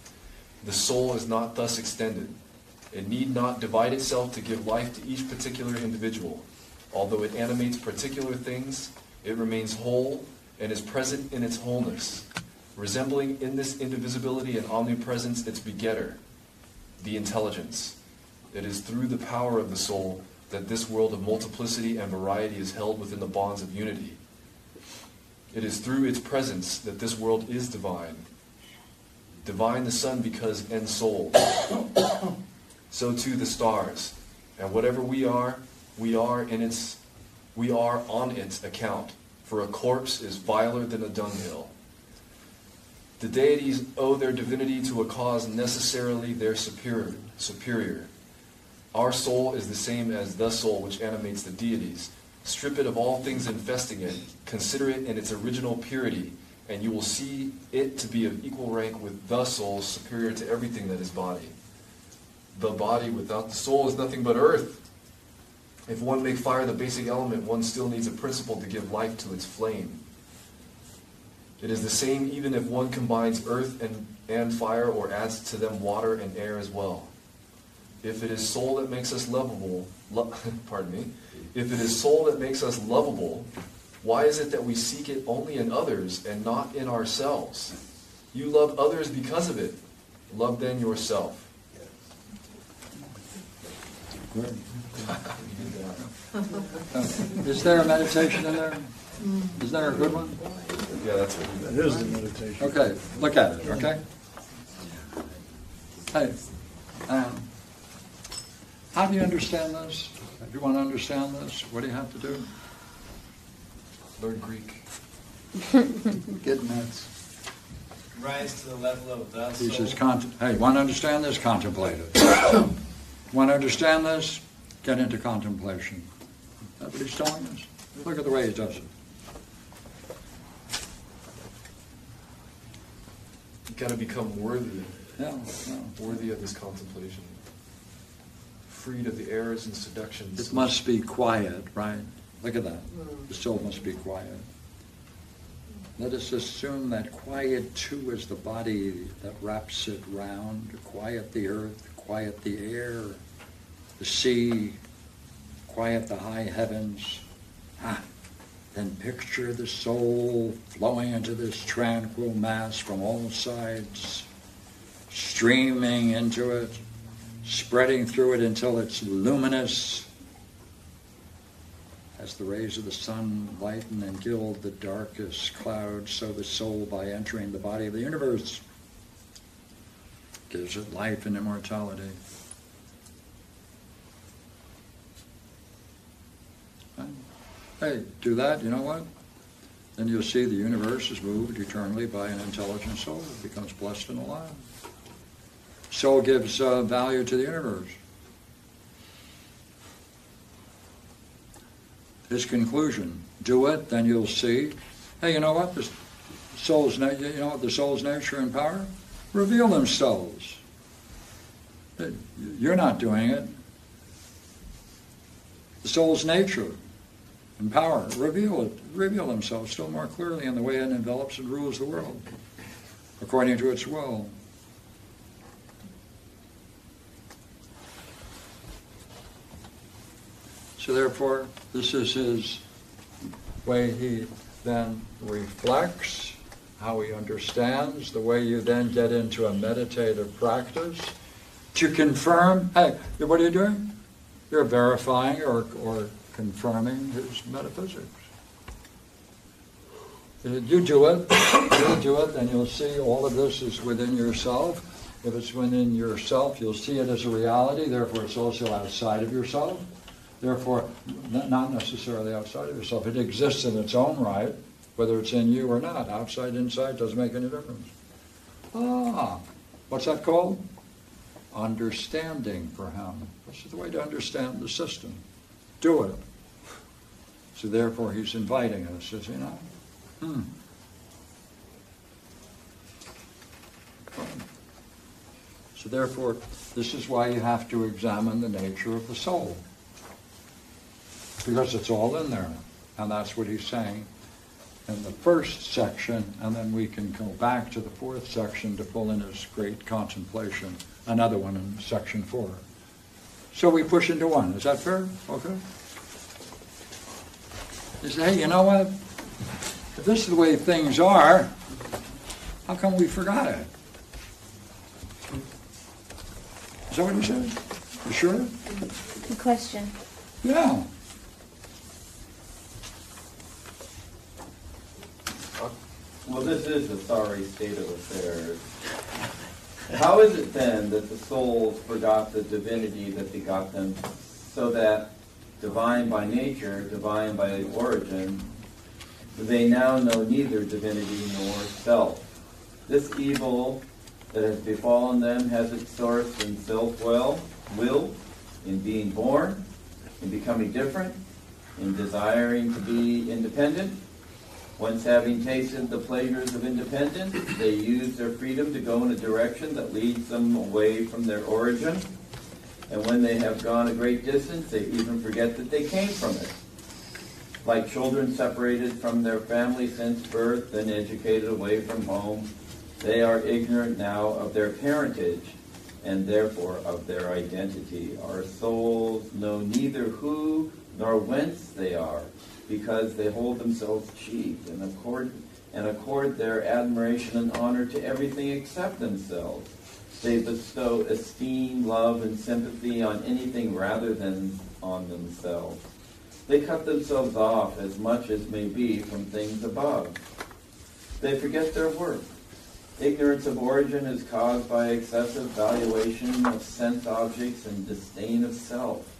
D: the soul is not thus extended. It need not divide itself to give life to each particular individual. Although it animates particular things, it remains whole and is present in its wholeness, resembling in this indivisibility and omnipresence its begetter, the intelligence. It is through the power of the soul that this world of multiplicity and variety is held within the bonds of unity. It is through its presence that this world is divine. Divine the sun because and soul. so too the stars. And whatever we are, we are in its we are on its account. For a corpse is viler than a dunghill. The deities owe their divinity to a cause necessarily their superior. superior. Our soul is the same as the soul which animates the deities. Strip it of all things infesting it, consider it in its original purity, and you will see it to be of equal rank with the soul, superior to everything that is body. The body without the soul is nothing but earth. If one make fire the basic element, one still needs a principle to give life to its flame. It is the same even if one combines earth and, and fire or adds to them water and air as well. If it is soul that makes us lovable, lo- pardon me, if it is soul that makes us lovable, why is it that we seek it only in others and not in ourselves? You love others because of it. Love then yourself.
E: Good. Is there a meditation in there? Is there a good one?
D: Yeah, that's what
F: That is the meditation.
E: Okay, look at it, okay? Hey, um, how do you understand this? If you want to understand this, what do you have to do?
D: Learn Greek.
J: Get nuts.
G: Rise to the level of the
E: He
G: soul.
E: says, "Cont- hey, want to understand this? Contemplate it. want to understand this? Get into contemplation. That's what he's telling us. Look at the way he does it.
D: You got to become worthy,
E: Yeah, yeah.
D: worthy of this contemplation, freed of the errors and seductions.
E: It must be quiet, right? Look at that. The soul must be quiet. Let us assume that quiet too is the body that wraps it round. Quiet the earth, quiet the air, the sea, quiet the high heavens. Ah, then picture the soul flowing into this tranquil mass from all sides, streaming into it, spreading through it until it's luminous as the rays of the sun lighten and gild the darkest clouds, so the soul, by entering the body of the universe, gives it life and immortality. Hey, do that, you know what? Then you'll see the universe is moved eternally by an intelligent soul. It becomes blessed and alive. Soul gives uh, value to the universe. His conclusion: Do it, then you'll see. Hey, you know what? The soul's, na- you know what? The soul's nature and power reveal themselves. You're not doing it. The soul's nature and power reveal it, reveal themselves still more clearly in the way it envelops and rules the world, according to its will. So therefore, this is his way he then reflects, how he understands, the way you then get into a meditative practice to confirm, hey, what are you doing? You're verifying or, or confirming his metaphysics. You do it, you do it, then you'll see all of this is within yourself. If it's within yourself, you'll see it as a reality, therefore it's also outside of yourself. Therefore, not necessarily outside of yourself. It exists in its own right, whether it's in you or not. Outside, inside, doesn't make any difference. Ah, what's that called? Understanding for him. This is the way to understand the system. Do it. So therefore, he's inviting us, is he not? Hmm. So therefore, this is why you have to examine the nature of the soul. Because it's all in there. And that's what he's saying in the first section, and then we can go back to the fourth section to pull in his great contemplation, another one in section four. So we push into one. Is that fair? Okay. He say, hey, you know what? If this is the way things are, how come we forgot it? Is that what he said? You sure?
H: Good question.
E: Yeah.
C: Well, this is a sorry state of affairs. How is it then that the souls forgot the divinity that begot them, so that divine by nature, divine by origin, They now know neither divinity nor self. This evil that has befallen them has its source in self-will, will, in being born, in becoming different, in desiring to be independent. Once having tasted the pleasures of independence, they use their freedom to go in a direction that leads them away from their origin. And when they have gone a great distance, they even forget that they came from it. Like children separated from their family since birth and educated away from home, they are ignorant now of their parentage and therefore of their identity. Our souls know neither who nor whence they are, because they hold themselves cheap and accord, and accord their admiration and honor to everything except themselves. They bestow esteem, love, and sympathy on anything rather than on themselves. They cut themselves off as much as may be from things above. They forget their worth. Ignorance of origin is caused by excessive valuation of sense objects and disdain of self.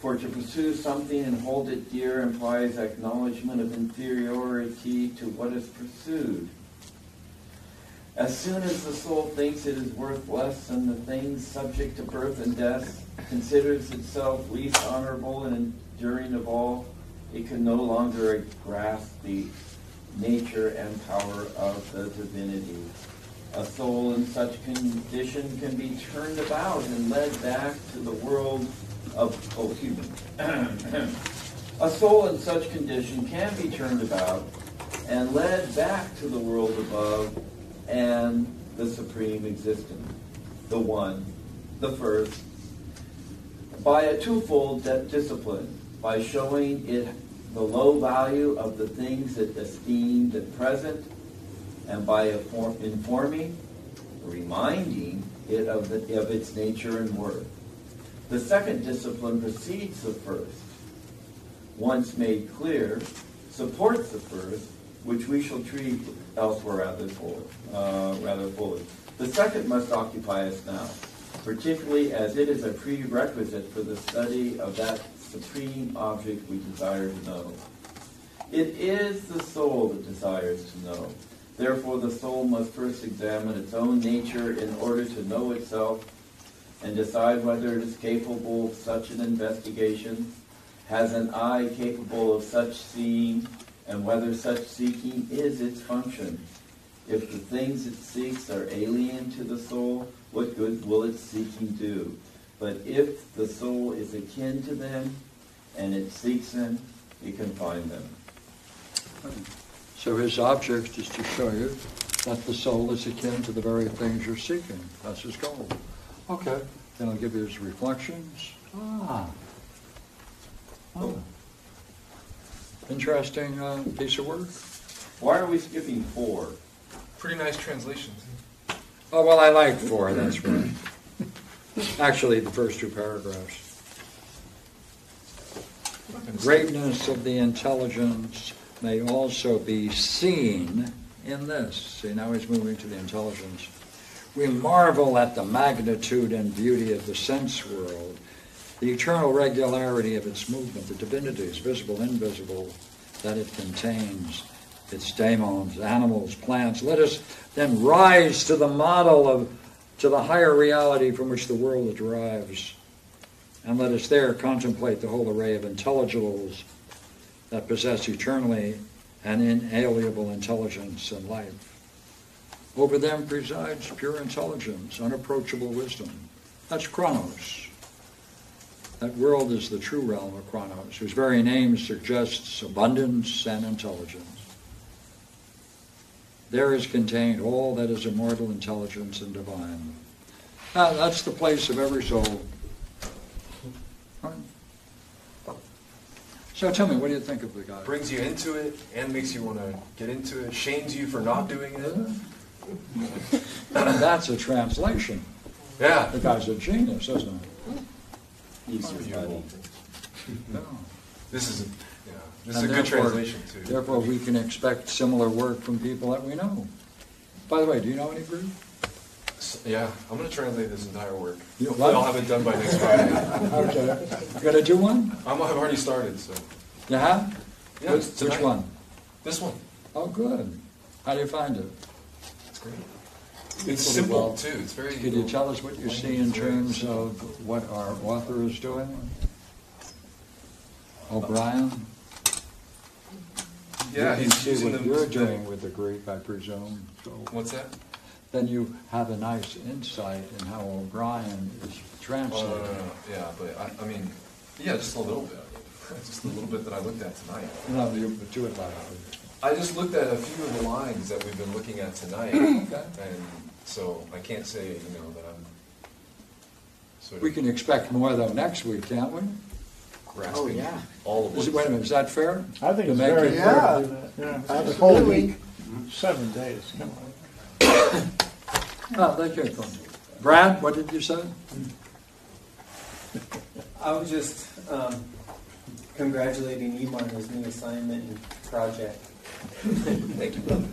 C: For to pursue something and hold it dear implies acknowledgement of inferiority to what is pursued. As soon as the soul thinks it is worth less than the things subject to birth and death, considers itself least honorable and enduring of all, it can no longer grasp the nature and power of the divinity. A soul in such condition can be turned about and led back to the world of, oh, excuse me. A soul in such condition can be turned about and led back to the world above and the supreme existence, the one, the first, by a twofold di- discipline, by showing it the low value of the things it esteemed at present, and by inform- informing, reminding it of, the, of its nature and worth. The second discipline precedes the first. Once made clear, supports the first, which we shall treat elsewhere rather fully. Uh, rather fully. The second must occupy us now, particularly as it is a prerequisite for the study of that supreme object we desire to know. It is the soul that desires to know. Therefore, the soul must first examine its own nature in order to know itself and decide whether it is capable of such an investigation, has an eye capable of such seeing, and whether such seeking is its function. If the things it seeks are alien to the soul, what good will its seeking do? But if the soul is akin to them and it seeks them, it can find them.
E: So his object is to show you that the soul is akin to the very things you're seeking. That's his goal. Okay, then I'll give you his reflections. Ah. Oh. Interesting uh, piece of work.
C: Why are we skipping four?
D: Pretty nice translation.
E: Oh, well, I like four, that's right. Actually, the first two paragraphs. The Greatness of the intelligence may also be seen in this. See, now he's moving to the intelligence. We marvel at the magnitude and beauty of the sense world, the eternal regularity of its movement, the divinities, visible, invisible, that it contains, its daemons, animals, plants. Let us then rise to the model of, to the higher reality from which the world derives. And let us there contemplate the whole array of intelligibles that possess eternally an inalienable intelligence and life. Over them presides pure intelligence, unapproachable wisdom. That's Chronos. That world is the true realm of Chronos, whose very name suggests abundance and intelligence. There is contained all that is immortal intelligence and divine. Now, that's the place of every soul. So tell me, what do you think of the guy?
D: Brings you into it and makes you want to get into it. Shames you for not doing it.
E: That's a translation.
D: Yeah.
E: The guy's a genius, isn't
C: He's
E: he? No.
D: This is a, yeah. This is a good translation too.
E: Therefore, we can expect similar work from people that we know. By the way, do you know any Greek?
D: S- Yeah, I'm going to translate this entire work.
E: You what?
D: I'll have it done by next Friday.
E: Okay. You gonna do one?
D: I'm, I've already started, so.
E: You have?
D: Yeah,
E: Which, which one?
D: This one.
E: Oh, good. How do you find it?
D: It's great. It's simple too. It's very.
E: Could you tell us what you see in terms of what our author is doing? O'Brien?
D: Yeah,
E: You can
D: he's
E: see what you're doing with the Greek, I presume, so.
D: What's that?
E: Then you have a nice insight in how O'Brien is translating.
D: no. Yeah, but I, I mean, yeah, just a little bit. Just a little bit that I looked at tonight.
E: No, you do it loud.
D: I just looked at a few of the lines that we've been looking at tonight, and so I can't say, you know, that I'm sort of
E: We can expect more though next week, can't we?
D: grasping Oh, yeah. all of
E: Is
D: it.
E: it, wait a minute, is that fair?
F: I think
E: To
F: it's
E: make
F: very
E: it-
F: fair
J: Yeah.
F: to do that. Yeah, the whole week, seven days, come on.
E: Oh, thank you. Brad, what did you say?
M: I was just um, congratulating Ema on his new assignment and project.
D: Thank you, brother.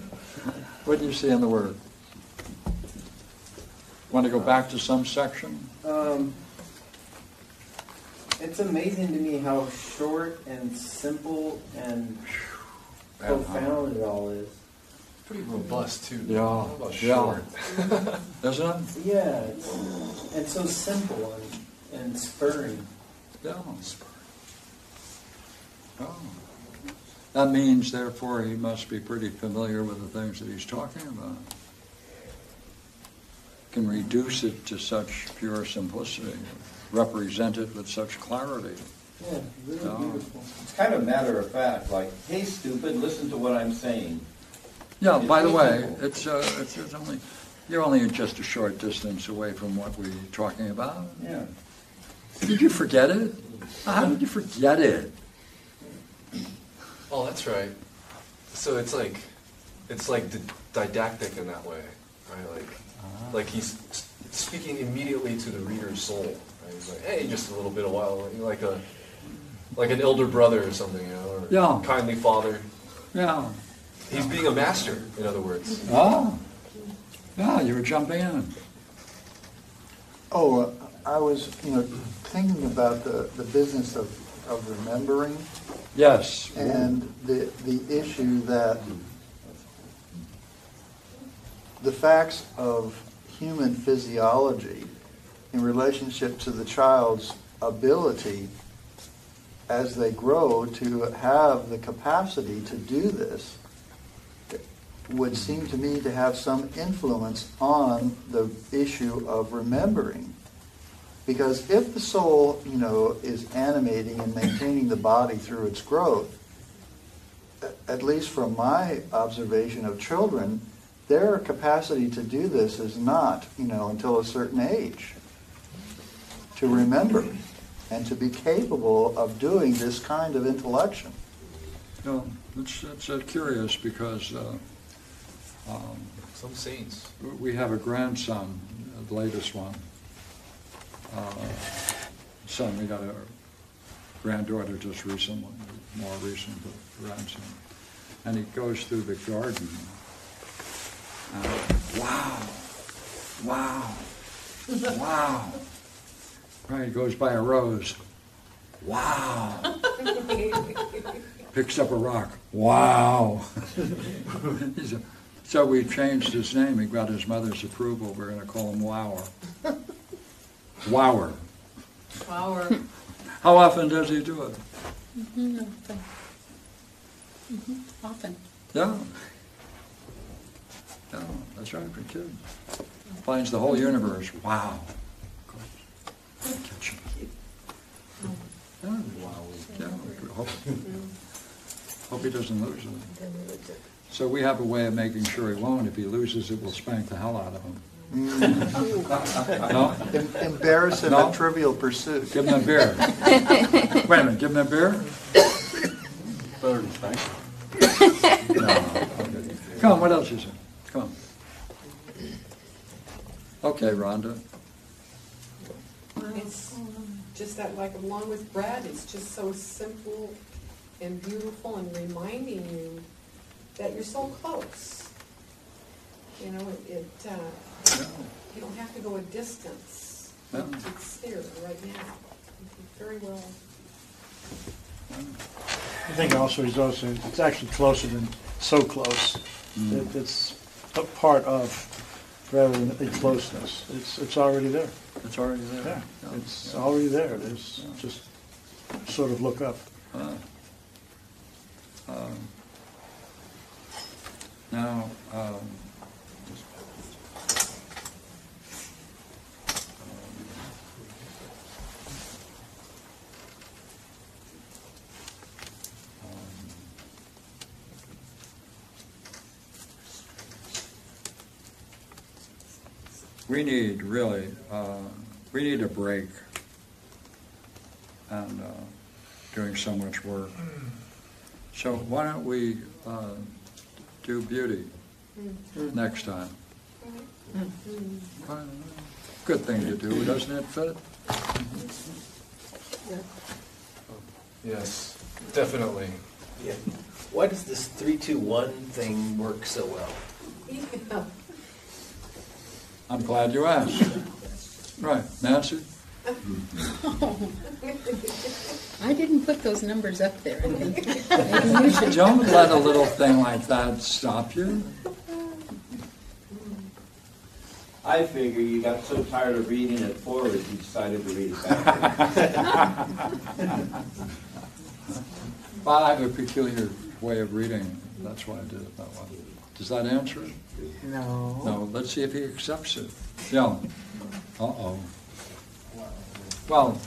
E: What do you see in the Word? Want to go back to some section?
M: Um, it's amazing to me how short and simple and profound it all is.
D: Pretty robust too.
E: Yeah,
D: How about
E: yeah.
D: short?
E: Isn't it?
M: Yeah, it's, and so simple and, and spurring.
E: Yeah. Oh. That means therefore he must be pretty familiar with the things that he's talking about. Can reduce it to such pure simplicity, represent it with such clarity.
M: Yeah, really beautiful.
C: It's kind of matter of fact, like, hey, stupid, listen to what I'm saying.
E: Yeah,
C: It's
E: by the way, it's, uh, it's it's only, you're only just a short distance away from what we're talking about.
C: Yeah.
E: Did you forget it? How did you forget it?
D: Oh, that's right. So it's like, it's like di- didactic in that way, right? Like, like he's s- speaking immediately to the reader's soul. Right? He's like, hey, just a little bit a while, like a, like an elder brother or something, you know, or
E: Yeah.
D: kindly father.
E: Yeah.
D: He's being a master, in other words.
E: Oh, yeah, you were jumping in.
J: Oh, uh, I was, you know, thinking about the, the business of, of remembering
E: Yes.
J: and the, the issue that the facts of human physiology in relationship to the child's ability as they grow to have the capacity to do this would seem to me to have some influence on the issue of remembering. Because if the soul, you know, is animating and maintaining the body through its growth, at least from my observation of children, their capacity to do this is not, you know, until a certain age. To remember and to be capable of doing this kind of intellection.
E: No, it's, it's uh, curious because uh, um,
D: Some saints.
E: we have a grandson, the latest one. Uh, Son, we got a granddaughter just recently, more recent but grandson. And he goes through the garden. and, wow, wow, wow. Right, he goes by a rose. Wow. Picks up a rock. Wow. So we changed his name. He got his mother's approval. We're going to call him Wower. Wower.
L: Flower.
E: How often does he do it?
N: Mm-hmm, often. Mhm, Often.
E: Yeah. Yeah, that's right, for kids. Finds the whole universe. Wow. Catch him. Yeah. Yeah, hope, hope he doesn't lose it. So we have a way of making sure he won't. If he loses it, we'll spank the hell out of him. No?
J: Em- Embarrass him
E: No?
J: at Trivial Pursuit.
E: Give him a beer. Wait a minute, give him a beer?
I: Better than spank.
E: No. okay. Come on, what else is there? Come on. Okay, Rhonda.
L: It's just that, like, along with Brad, it's just so simple and beautiful and reminding you that you're so close. You know, it, it, uh, you don't have to go a distance.
E: Yeah.
L: It's there right now. Very well.
F: I think also he's also, it's actually closer than so close. It- It's a part of, rather than a closeness. It's, it's already there.
E: It's already there.
F: Yeah, it's already there. There's just sort of look up.
E: Uh, um, Now, um, we need really, uh, we need a break and uh, doing so much work. So why don't we uh, do beauty next time? Good thing to do, doesn't it, Fit?
D: Yes, definitely.
O: Yeah. Why does this three-two-one thing work so well?
L: Yeah.
E: I'm glad you asked. Right, Nancy?
N: I didn't put those numbers up there. I think. Maybe you should.
E: Don't let a little thing like that stop you.
C: I figure you got so tired of reading it forward, you decided to read it backwards.
E: Well, I have a peculiar way of reading, that's why I did it that way. Does that answer it?
B: No.
E: No, let's see if he accepts it. Yeah. Uh-oh. Well,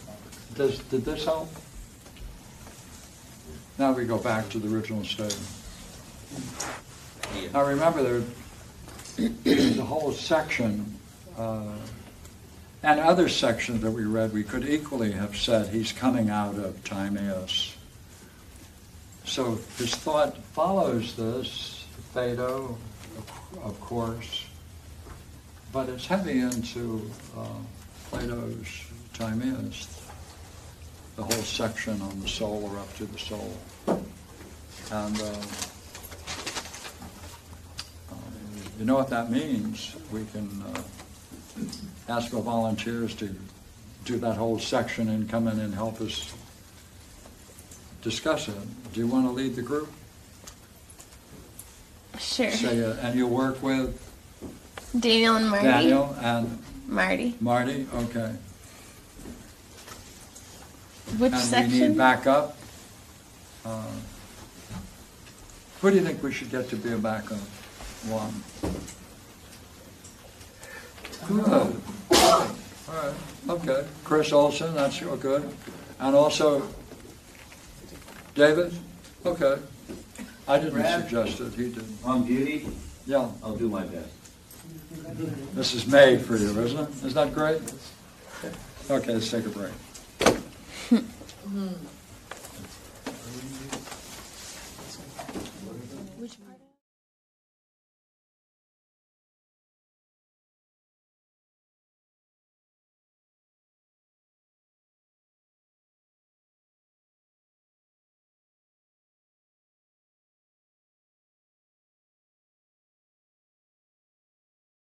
E: does, did this help? Now we go back to the original statement. Now remember, there, the whole section, uh, and other sections that we read, we could equally have said he's coming out of Timaeus. So his thought follows this, Phaedo, of- course, but it's heavy into uh, Plato's Timaeus, the whole section on the soul or up to the soul. And uh, you know what that means? We can uh, ask our volunteers to do that whole section and come in and help us discuss it. Do you want to lead the group?
H: Sure.
E: Say, uh, and you'll work with
H: Daniel and Marty.
E: Daniel and
H: Marty.
E: Marty, okay.
H: Which
E: And we
H: section?
E: need backup. Uh, Who do you think we should get to be a backup? One. Good. All right, okay. Chris Olson, that's good. And also, David? Okay. I didn't
C: Brad?
E: suggest it, he did.
C: On beauty,
E: Yeah,
C: I'll do my best.
E: this is made for you, isn't it? Isn't that great? Okay, let's take a break.